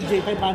Gì phải?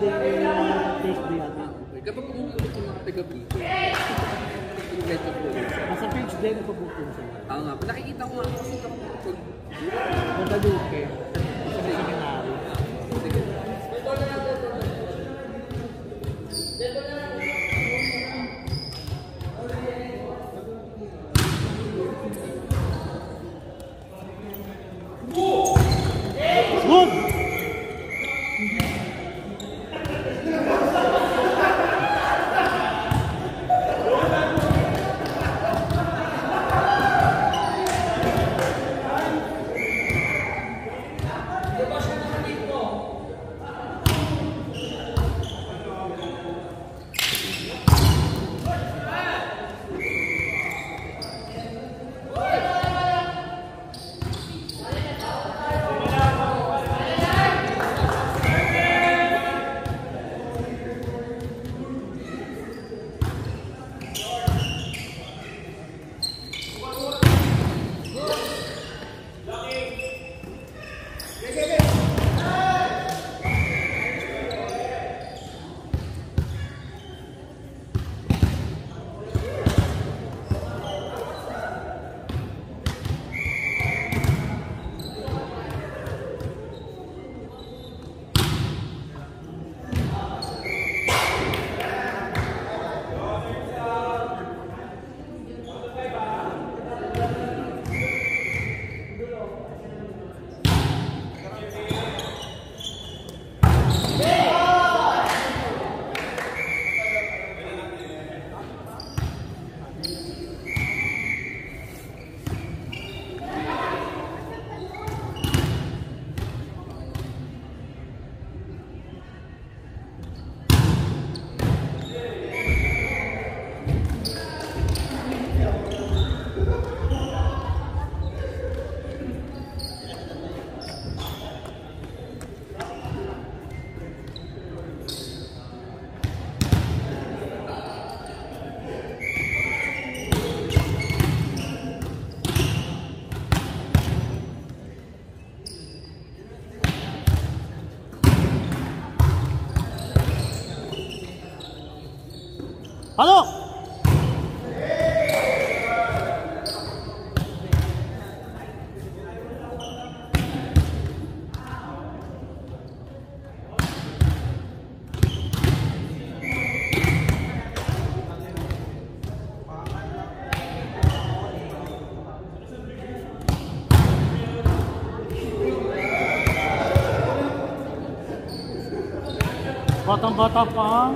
they. Kapag umuwi ko mga taga-Pico, invite ko po. Nasa page din nga. Nakikita ko nga kasi kapag Punta Matapá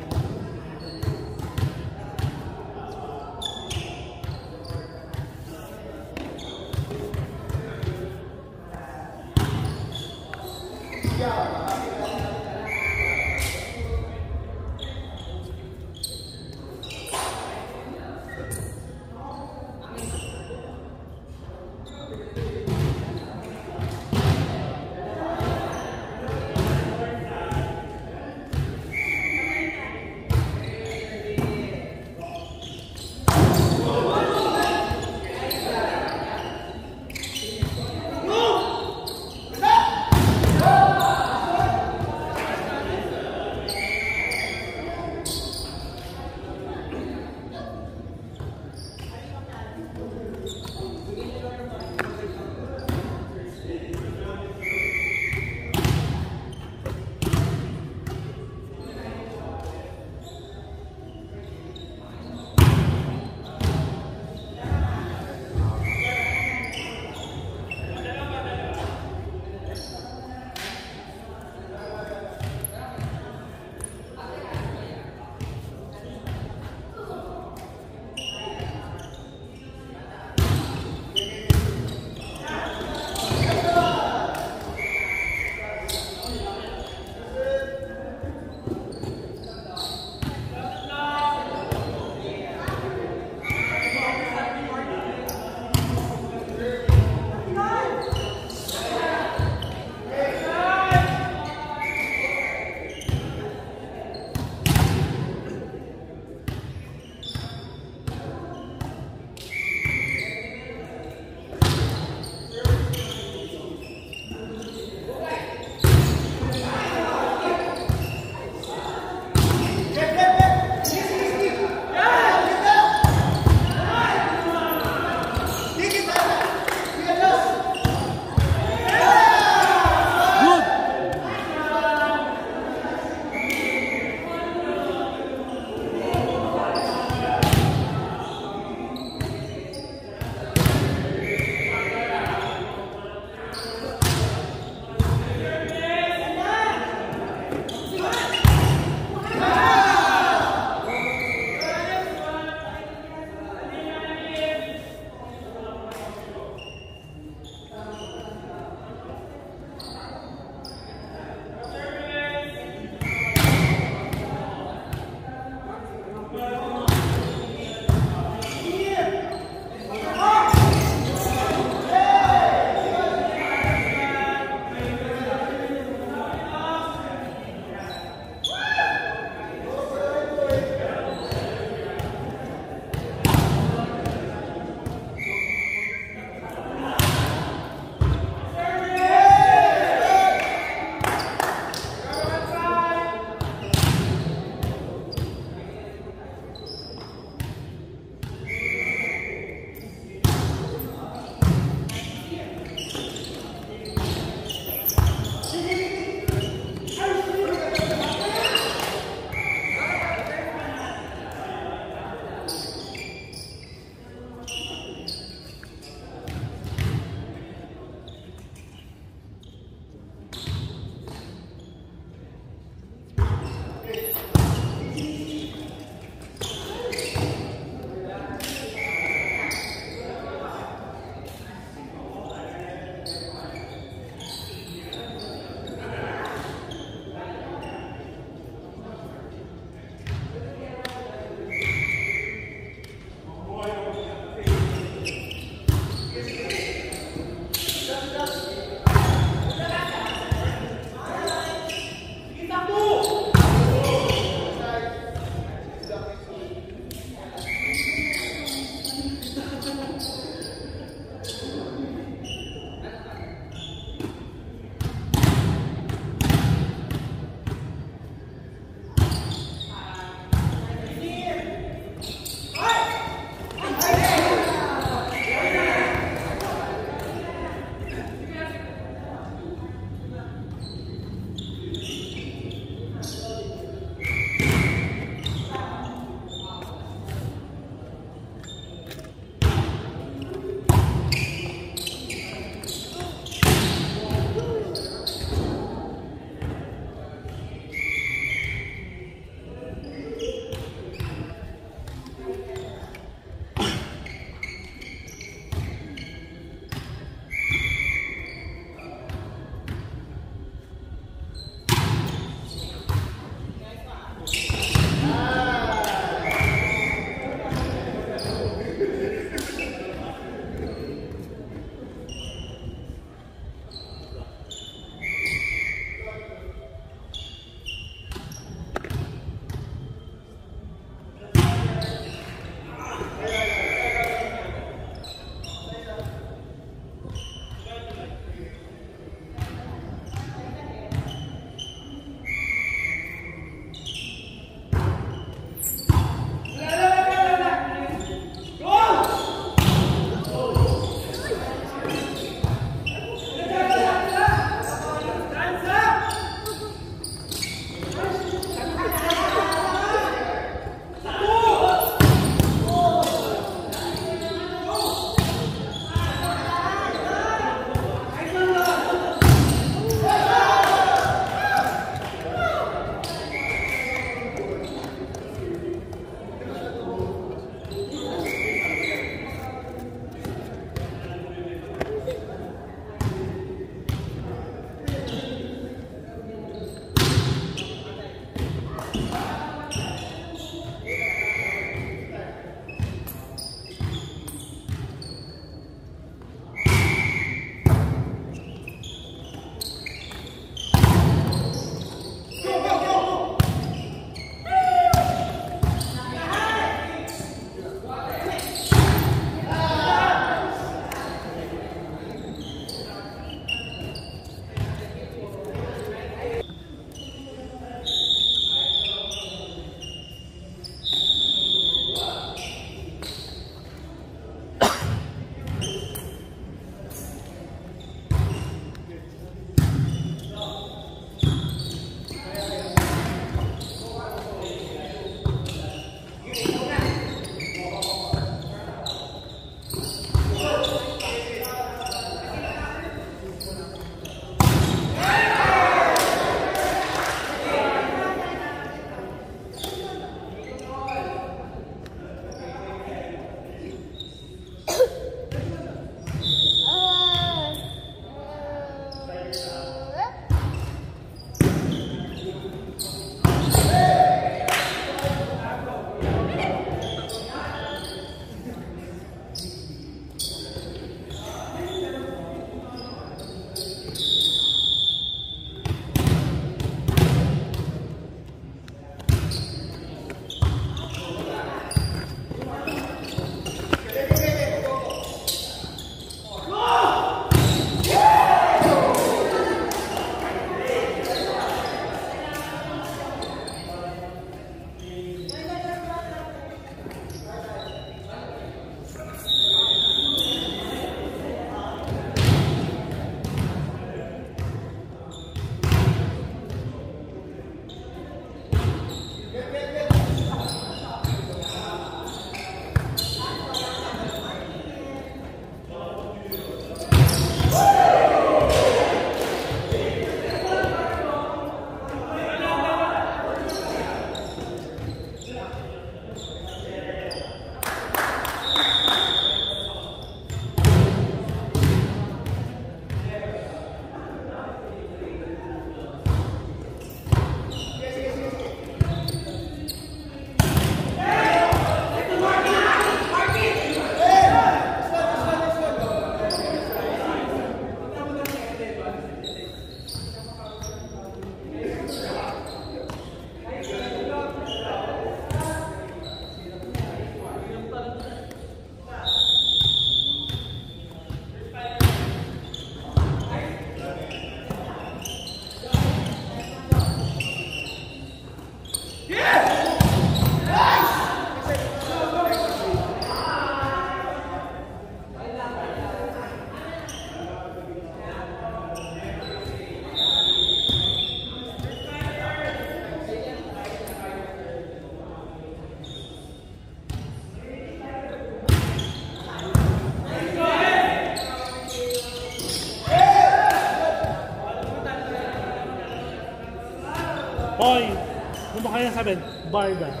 sabihin, Barda.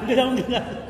Hindi naman ganyan.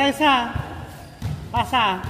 Isa-isa. Pasa.